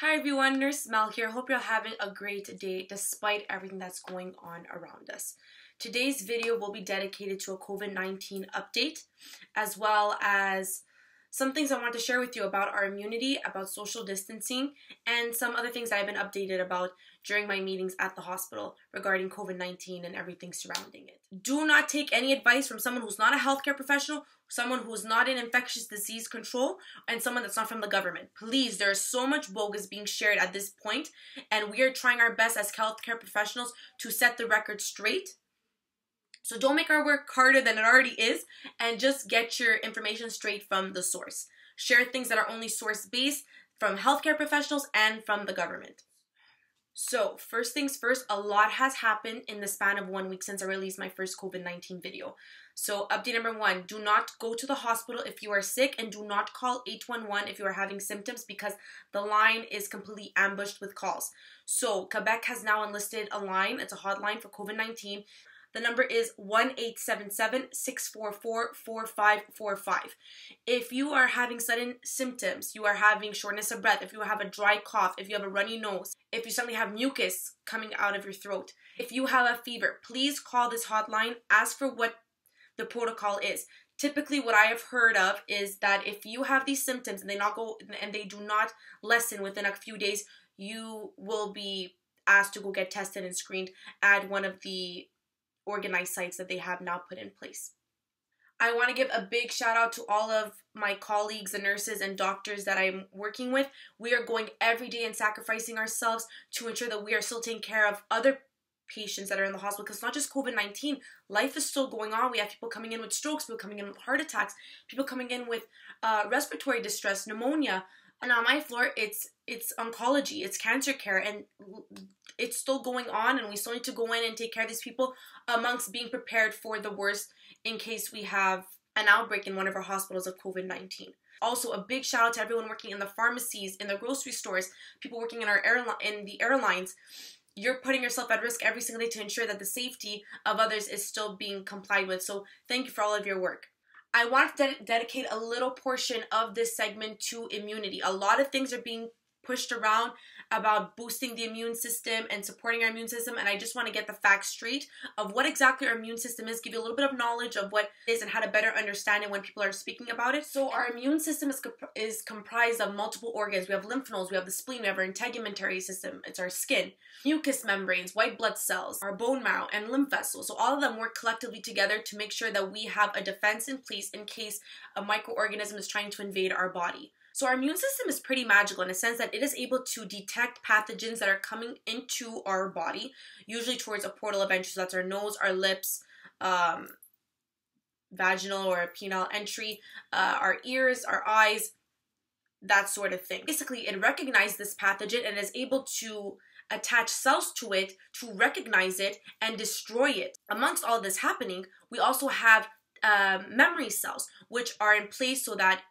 Hi everyone, Nurse Mel here. Hope you're having a great day despite everything that's going on around us. Today's video will be dedicated to a COVID 19 update as well as some things I want to share with you about our immunity, about social distancing, and some other things I've been updated about during my meetings at the hospital regarding COVID 19 and everything surrounding it. Do not take any advice from someone who's not a healthcare professional, someone who's not in infectious disease control, and someone that's not from the government. Please, there's so much bogus being shared at this point, and we are trying our best as healthcare professionals to set the record straight so don't make our work harder than it already is and just get your information straight from the source. Share things that are only source based from healthcare professionals and from the government. So, first things first, a lot has happened in the span of one week since I released my first COVID 19 video. So, update number one do not go to the hospital if you are sick and do not call 811 if you are having symptoms because the line is completely ambushed with calls. So, Quebec has now enlisted a line, it's a hotline for COVID 19 the number is 1-877-644-4545. If you are having sudden symptoms, you are having shortness of breath, if you have a dry cough, if you have a runny nose, if you suddenly have mucus coming out of your throat, if you have a fever, please call this hotline. Ask for what the protocol is. Typically, what I have heard of is that if you have these symptoms and they not go and they do not lessen within a few days, you will be asked to go get tested and screened at one of the organized sites that they have now put in place. I want to give a big shout out to all of my colleagues and nurses and doctors that I'm working with. We are going every day and sacrificing ourselves to ensure that we are still taking care of other patients that are in the hospital because it's not just COVID 19. Life is still going on. We have people coming in with strokes, people coming in with heart attacks, people coming in with uh, respiratory distress, pneumonia. And on my floor, it's it's oncology, it's cancer care, and it's still going on, and we still need to go in and take care of these people amongst being prepared for the worst in case we have an outbreak in one of our hospitals of COVID 19. Also, a big shout out to everyone working in the pharmacies, in the grocery stores, people working in our airline, in the airlines. You're putting yourself at risk every single day to ensure that the safety of others is still being complied with. So, thank you for all of your work. I want to de- dedicate a little portion of this segment to immunity. A lot of things are being pushed around about boosting the immune system and supporting our immune system. And I just want to get the facts straight of what exactly our immune system is, give you a little bit of knowledge of what it is and how to better understand it when people are speaking about it. So our immune system is, comp- is comprised of multiple organs. We have lymph nodes, we have the spleen, we have our integumentary system, it's our skin, mucous membranes, white blood cells, our bone marrow, and lymph vessels. So all of them work collectively together to make sure that we have a defense in place in case a microorganism is trying to invade our body. So our immune system is pretty magical in a sense that it is able to detect pathogens that are coming into our body, usually towards a portal of entry. So that's our nose, our lips, um, vaginal or penile entry, uh, our ears, our eyes, that sort of thing. Basically, it recognizes this pathogen and is able to attach cells to it to recognize it and destroy it. Amongst all this happening, we also have uh, memory cells, which are in place so that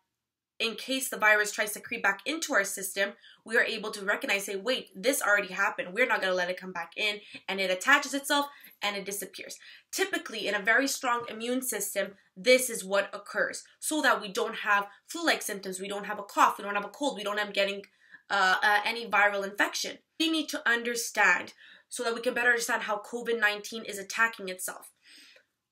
in case the virus tries to creep back into our system, we are able to recognize, say, wait, this already happened. We're not going to let it come back in. And it attaches itself and it disappears. Typically, in a very strong immune system, this is what occurs so that we don't have flu like symptoms, we don't have a cough, we don't have a cold, we don't have getting uh, uh, any viral infection. We need to understand so that we can better understand how COVID 19 is attacking itself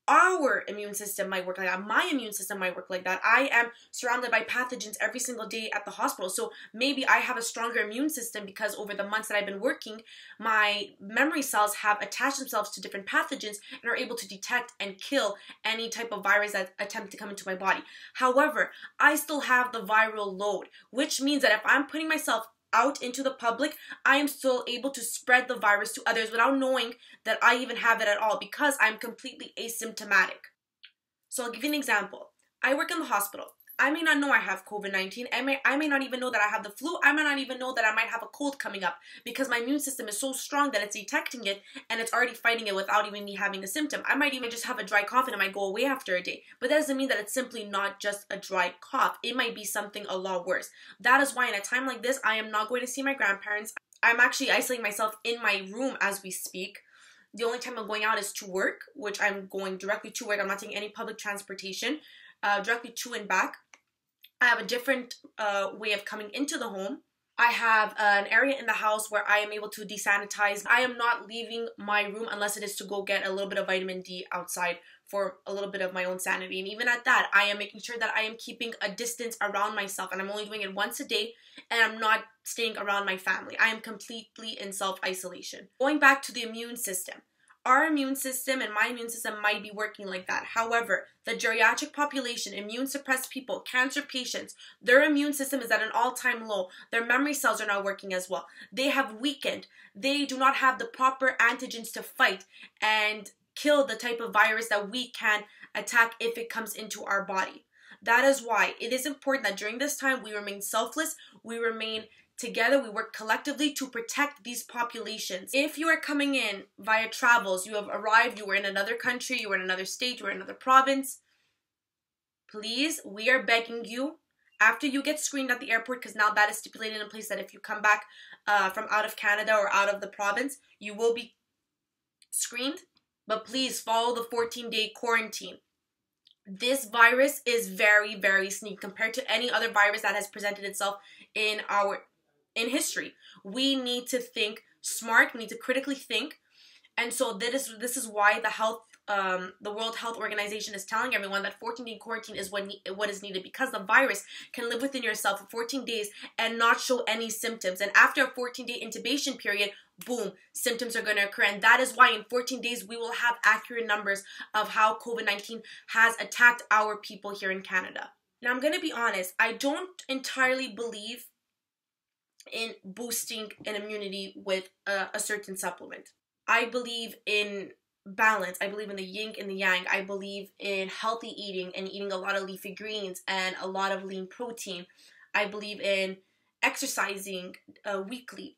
our immune system might work like that. My immune system might work like that. I am surrounded by pathogens every single day at the hospital. So maybe I have a stronger immune system because over the months that I've been working, my memory cells have attached themselves to different pathogens and are able to detect and kill any type of virus that attempt to come into my body. However, I still have the viral load, which means that if I'm putting myself out into the public, I am still able to spread the virus to others without knowing that I even have it at all because I'm completely asymptomatic. So I'll give you an example. I work in the hospital. I may not know I have COVID 19. I may, I may not even know that I have the flu. I may not even know that I might have a cold coming up because my immune system is so strong that it's detecting it and it's already fighting it without even me having a symptom. I might even just have a dry cough and it might go away after a day. But that doesn't mean that it's simply not just a dry cough. It might be something a lot worse. That is why, in a time like this, I am not going to see my grandparents. I'm actually isolating myself in my room as we speak. The only time I'm going out is to work, which I'm going directly to work. I'm not taking any public transportation, uh, directly to and back I have a different uh, way of coming into the home. I have an area in the house where I am able to desanitize. I am not leaving my room unless it is to go get a little bit of vitamin D outside for a little bit of my own sanity. And even at that, I am making sure that I am keeping a distance around myself and I'm only doing it once a day and I'm not staying around my family. I am completely in self isolation. Going back to the immune system our immune system and my immune system might be working like that. However, the geriatric population, immune suppressed people, cancer patients, their immune system is at an all time low. Their memory cells are not working as well. They have weakened. They do not have the proper antigens to fight and kill the type of virus that we can attack if it comes into our body. That is why it is important that during this time we remain selfless, we remain Together, we work collectively to protect these populations. If you are coming in via travels, you have arrived, you were in another country, you were in another state, you were in another province, please, we are begging you after you get screened at the airport, because now that is stipulated in place that if you come back uh, from out of Canada or out of the province, you will be screened. But please follow the 14 day quarantine. This virus is very, very sneaky compared to any other virus that has presented itself in our in history. We need to think smart. We need to critically think. And so this is this is why the health um, the World Health Organization is telling everyone that 14 day quarantine is what, what is needed because the virus can live within yourself for 14 days and not show any symptoms. And after a 14 day incubation period, boom, symptoms are going to occur. And that is why in 14 days we will have accurate numbers of how COVID 19 has attacked our people here in Canada. Now, I'm going to be honest, I don't entirely believe in boosting an immunity with a, a certain supplement. I believe in balance. I believe in the yin and the yang. I believe in healthy eating and eating a lot of leafy greens and a lot of lean protein. I believe in exercising uh, weekly.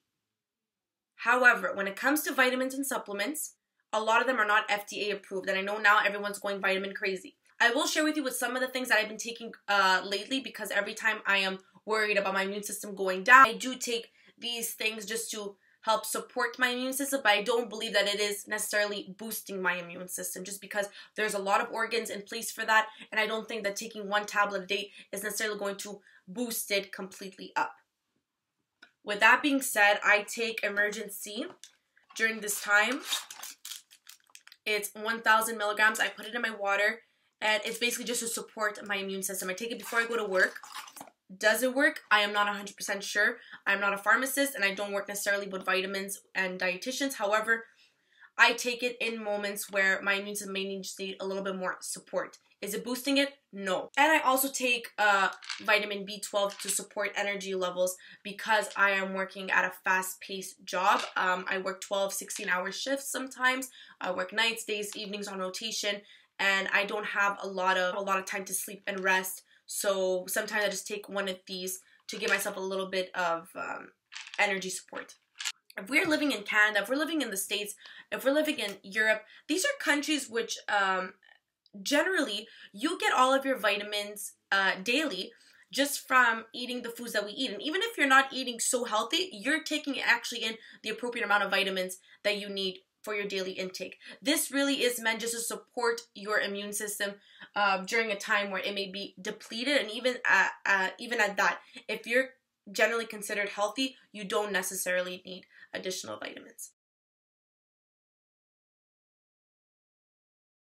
However, when it comes to vitamins and supplements, a lot of them are not FDA approved. And I know now everyone's going vitamin crazy. I will share with you with some of the things that I've been taking uh, lately because every time I am worried about my immune system going down. I do take these things just to help support my immune system, but I don't believe that it is necessarily boosting my immune system just because there's a lot of organs in place for that, and I don't think that taking one tablet a day is necessarily going to boost it completely up. With that being said, I take Emergen-C during this time. It's 1000 milligrams. I put it in my water, and it's basically just to support my immune system. I take it before I go to work does it work? I am not 100% sure. I'm not a pharmacist and I don't work necessarily with vitamins and dietitians. However, I take it in moments where my immune system may need a little bit more support. Is it boosting it? No. And I also take uh, vitamin B12 to support energy levels because I am working at a fast paced job. Um, I work 12, 16 hour shifts sometimes. I work nights, days, evenings on rotation, and I don't have a lot of a lot of time to sleep and rest so sometimes I just take one of these to give myself a little bit of um, energy support. If we're living in Canada, if we're living in the States, if we're living in Europe, these are countries which um, generally you get all of your vitamins uh, daily just from eating the foods that we eat. And even if you're not eating so healthy, you're taking actually in the appropriate amount of vitamins that you need for your daily intake. This really is meant just to support your immune system uh, during a time where it may be depleted, and even at, uh, even at that, if you're generally considered healthy, you don't necessarily need additional vitamins.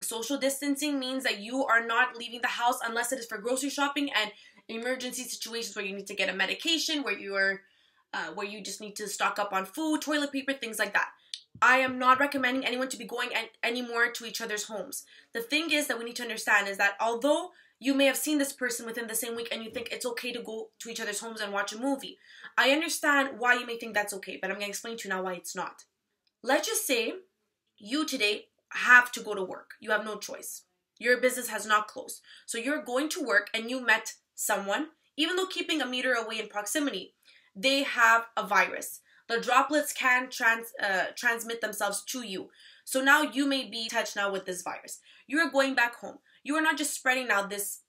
Social distancing means that you are not leaving the house unless it is for grocery shopping and emergency situations where you need to get a medication, where you are, uh, where you just need to stock up on food, toilet paper, things like that. I am not recommending anyone to be going an- anymore to each other's homes. The thing is that we need to understand is that although you may have seen this person within the same week and you think it's okay to go to each other's homes and watch a movie, I understand why you may think that's okay, but I'm going to explain to you now why it's not. Let's just say you today have to go to work. You have no choice. Your business has not closed. So you're going to work and you met someone, even though keeping a meter away in proximity, they have a virus the droplets can trans uh, transmit themselves to you. So now you may be touched now with this virus. You are going back home. You are not just spreading now this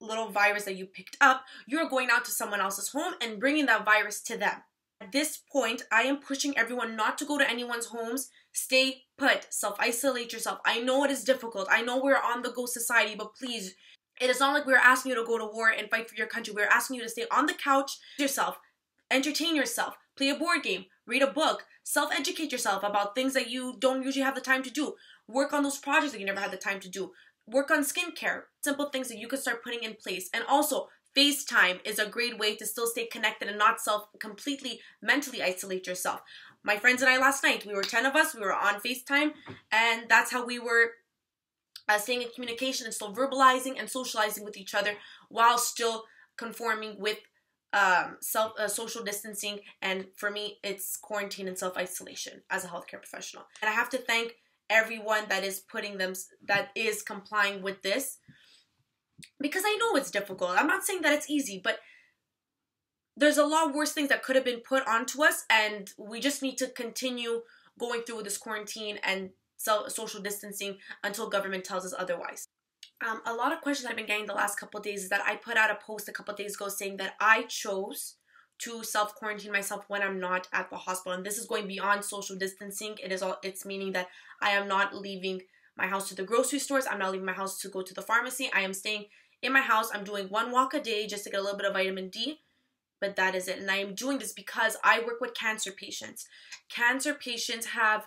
little virus that you picked up. You are going out to someone else's home and bringing that virus to them. At this point, I am pushing everyone not to go to anyone's homes. Stay put. Self isolate yourself. I know it is difficult. I know we're on the go society, but please, it is not like we're asking you to go to war and fight for your country. We're asking you to stay on the couch yourself entertain yourself, play a board game, read a book, self educate yourself about things that you don't usually have the time to do, work on those projects that you never had the time to do, work on skincare, simple things that you can start putting in place. And also, FaceTime is a great way to still stay connected and not self completely mentally isolate yourself. My friends and I last night, we were 10 of us, we were on FaceTime, and that's how we were uh, staying in communication and still verbalizing and socializing with each other while still conforming with um, self uh, social distancing. And for me, it's quarantine and self isolation as a healthcare professional. And I have to thank everyone that is putting them that is complying with this because I know it's difficult. I'm not saying that it's easy, but there's a lot worse things that could have been put onto us, and we just need to continue going through this quarantine and social distancing until government tells us otherwise. Um, a lot of questions I've been getting the last couple days is that I put out a post a couple days ago saying that I chose to self quarantine myself when I'm not at the hospital, and this is going beyond social distancing. It is all it's meaning that I am not leaving my house to the grocery stores. I'm not leaving my house to go to the pharmacy. I am staying in my house. I'm doing one walk a day just to get a little bit of vitamin D but that is it. And I am doing this because I work with cancer patients. Cancer patients have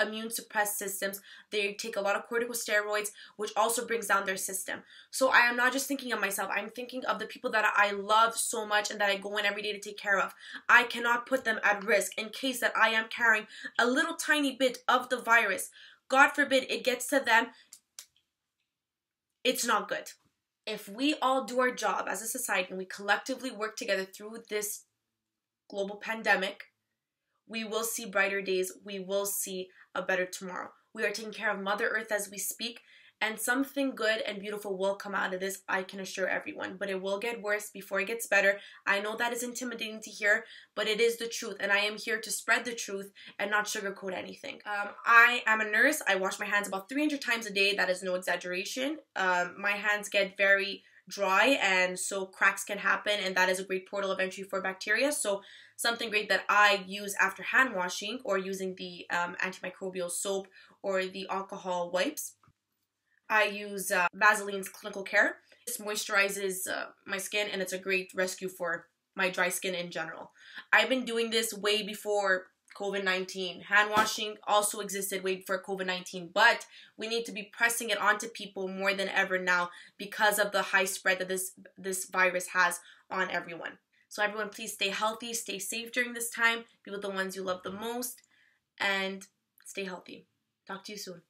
immune suppressed systems. They take a lot of corticosteroids, which also brings down their system. So I am not just thinking of myself, I'm thinking of the people that I love so much and that I go in every day to take care of. I cannot put them at risk in case that I am carrying a little tiny bit of the virus. God forbid it gets to them. It's not good if we all do our job as a society and we collectively work together through this global pandemic, we will see brighter days. We will see a better tomorrow. We are taking care of Mother Earth as we speak, and something good and beautiful will come out of this, I can assure everyone. But it will get worse before it gets better. I know that is intimidating to hear, but it is the truth, and I am here to spread the truth and not sugarcoat anything. Um, I am a nurse. I wash my hands about 300 times a day. That is no exaggeration. Um, my hands get very dry and so cracks can happen and that is a great portal of entry for bacteria so something great that i use after hand washing or using the um, antimicrobial soap or the alcohol wipes I use uh, Vaseline's Clinical Care. This moisturizes uh, my skin and it's a great rescue for my dry skin in general. I've been doing this way before COVID 19. Hand washing also existed way before COVID 19, but we need to be pressing it onto people more than ever now because of the high spread that this, this virus has on everyone. So, everyone, please stay healthy, stay safe during this time, be with the ones you love the most, and stay healthy. Talk to you soon.